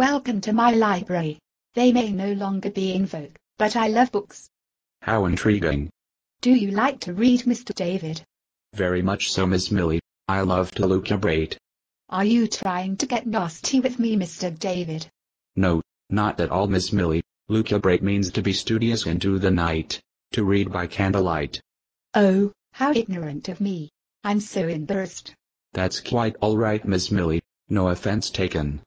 Welcome to my library. They may no longer be in vogue, but I love books. How intriguing. Do you like to read, Mr. David? Very much so, Miss Millie. I love to lucubrate. Are you trying to get nasty with me, Mr. David? No, not at all, Miss Millie. Lucubrate means to be studious into the night, to read by candlelight. Oh, how ignorant of me. I'm so embarrassed. That's quite all right, Miss Millie. No offense taken.